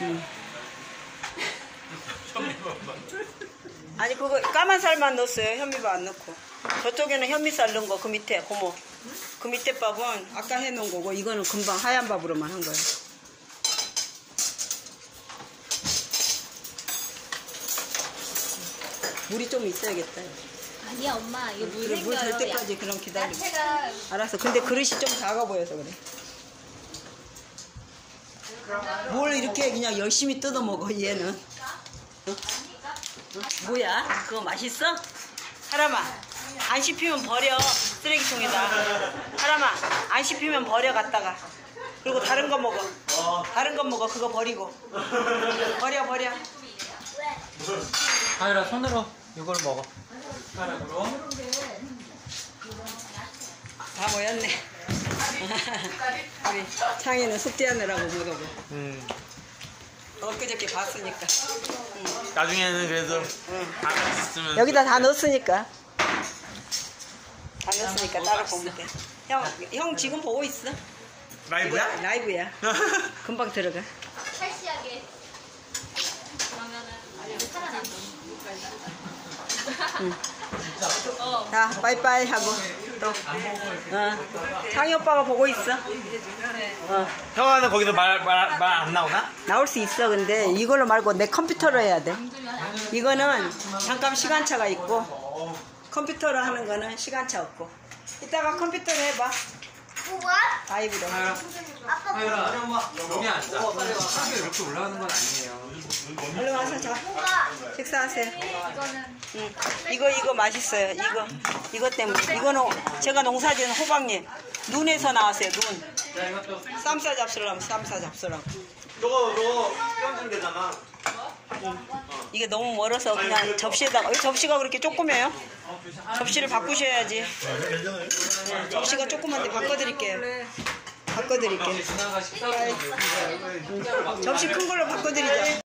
응. 아니 그거 까만 살만 넣었어요. 현미밥 안 넣고. 저쪽에는 현미쌀 넣은 거 그 밑에 고모. 그 밑에 밥은 아까 해놓은 거고 이거는 금방 하얀 밥으로만 한 거예요. 물이 좀 있어야겠다. 아니야 엄마 이거 물 그래, 물 생겨요. 될 때까지 그럼 기다려. 야채가 알았어. 근데 그릇이 좀 작아 보여서 그래. 뭘 이렇게 그냥 열심히 뜯어 먹어 얘는. 어? 어? 뭐야? 그거 맛있어? 사람아, 안 씹히면 버려 쓰레기통에다. 사람아, 안 씹히면 버려 갔다가. 그리고 다른 거 먹어. 다른 거 먹어. 그거 버리고. 버려 버려. 하율아 손으로 이걸 먹어. 숟가락으로. 다 모였네. 우리 창이는 숙제하느라고 못 오고. 음. 엊그저께 봤으니까. 나중에는 그래도 다 같이 있으면 여기다 다 넣었으니까. 다 넣었으니까 따로 보면 돼. 형, 형 지금 보고 있어. 라이브야? 라이브야. 금방 들어가. 살시하게 그러면은 살아남는 자, 빠이빠이 하고 또. 어. 창희 오빠가 보고 있어. 어. 형아는 거기서 말 말 말 안 나오나? 나올 수 있어. 근데 이걸로 말고 내 컴퓨터로 해야 돼. 이거는 잠깐 시간차가 있고 컴퓨터로 하는 거는 시간차 없고. 이따가 컴퓨터로 해봐. 라이브로. 하율아 여기 앉자. 하게 이렇게 올라가는 건 아니에요. 얼른 와서 자. 식사하세요. 응. 이거 이거 맛있어요. 이거 이거 때문에 이거는 제가 농사지은 호박잎 눈에서 나왔어요. 눈. 쌈싸 잡수라면 쌈싸 잡수라고. 저거 저거 껴주면 되잖아. 이게 너무 멀어서 그냥 접시에다가 이 접시가 그렇게 조그매요? 접시를 바꾸셔야지. 네, 접시가 조그만데 바꿔드릴게요. 바꿔드릴게요. 접시 큰 걸로 바꿔드리자.